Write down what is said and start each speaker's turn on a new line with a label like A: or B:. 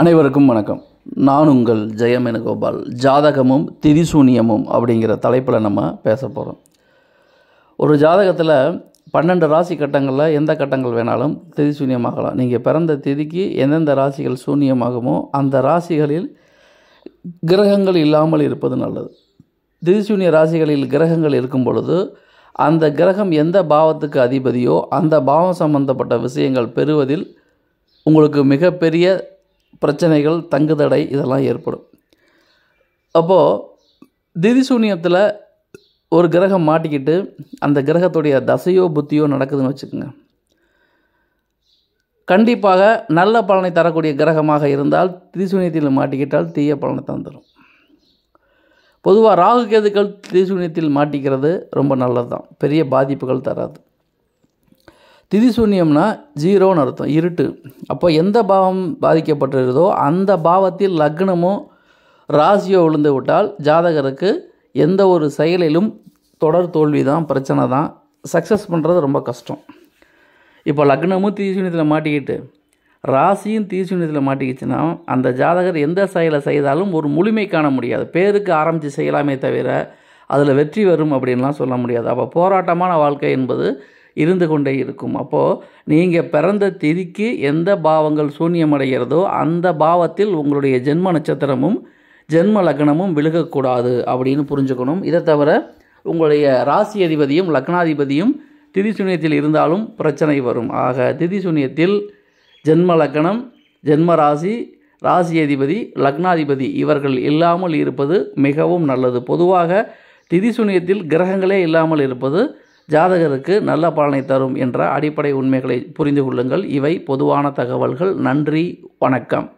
A: அனைவருக்கும் வணக்கம். நான் உங்கள் ஜெயமேனுகோபால். ஜாதகமும் திரிசூனியமும் அப்படிங்கிற தலைப்பில் நம்ம பேச போகிறோம் ஒரு ஜாதகத்தில் பன்னெண்டு ராசி கட்டங்களில் எந்த கட்டங்கள் வேணாலும் திரிசூன்யமாகலாம். நீங்கள் பிறந்த திதிக்கு எந்தெந்த ராசிகள் சூன்யமாகுமோ அந்த ராசிகளில் கிரகங்கள் இல்லாமல் இருப்பது நல்லது. திரிசூன்ய ராசிகளில் கிரகங்கள் இருக்கும் பொழுது அந்த கிரகம் எந்த பாவத்துக்கு அதிபதியோ அந்த பாவம் சம்பந்தப்பட்ட விஷயங்கள் பெறுவதில் உங்களுக்கு மிகப்பெரிய பிரச்சனைகள் தங்குதடை இதெல்லாம் ஏற்படும். அப்போது திதிசூன்யத்தில் ஒரு கிரகம் மாட்டிக்கிட்டு அந்த கிரகத்துடைய தசையோ புத்தியோ நடக்குதுன்னு வச்சுக்கோங்க. கண்டிப்பாக நல்ல பலனை தரக்கூடிய கிரகமாக இருந்தால் திரிசூனியத்தில் மாட்டிக்கிட்டால் தீய பலனை தந்துடும் பொதுவாக ராகு கேதுக்கள் திரிசூனியத்தில் மாட்டிக்கிறது ரொம்ப நல்லது தான் பெரிய பாதிப்புகள் தராது. திதிசூன்யம்னா ஜீரோன்னு அர்த்தம் இருட்டு. அப்போ எந்த பாவம் பாதிக்கப்பட்டிருக்கிறதோ அந்த பாவத்தில் லக்னமோ ராசியோ விழுந்து விட்டால் ஜாதகருக்கு எந்த ஒரு செயலிலும் தொடர் தோல்வி தான் பிரச்சனை தான் சக்ஸஸ் பண்ணுறது ரொம்ப கஷ்டம். இப்போ லக்னமும் தீசூன்யத்தில் மாட்டிக்கிட்டு ராசியும் தீசூன்யத்தில் மாட்டிக்கிச்சுன்னா அந்த ஜாதகர் எந்த செயலை செய்தாலும் ஒரு முழுமை காண முடியாது. பேருக்கு ஆரம்பித்து செய்யலாமே தவிர அதில் வெற்றி வரும் அப்படின்லாம் சொல்ல முடியாது. அப்போ போராட்டமான வாழ்க்கை என்பது இருந்து கொண்டே இருக்கும். அப்போது நீங்கள் பிறந்த திதிக்கு எந்த பாவங்கள் சூன்யமடைகிறதோ அந்த பாவத்தில் உங்களுடைய ஜென்ம நட்சத்திரமும் ஜென்ம லக்னமும் விழுகக்கூடாது அப்படின்னு புரிஞ்சுக்கணும். இதை தவிர உங்களுடைய ராசி அதிபதியும் லக்னாதிபதியும் திதி சூன்யத்தில் இருந்தாலும் பிரச்சனை வரும். ஆக திதிசூன்யத்தில் ஜென்ம லக்னம் ஜென்ம ராசி ராசி அதிபதி லக்னாதிபதி இவர்கள் இல்லாமல் இருப்பது மிகவும் நல்லது. பொதுவாக திதி சுனியத்தில் கிரகங்களே இல்லாமல் இருப்பது ஜாதகருக்கு நல்ல பலனை தரும் என்ற அடிப்படை உண்மைகளை புரிந்து கொள்ளுங்கள். இவை பொதுவான தகவல்கள். நன்றி. வணக்கம்.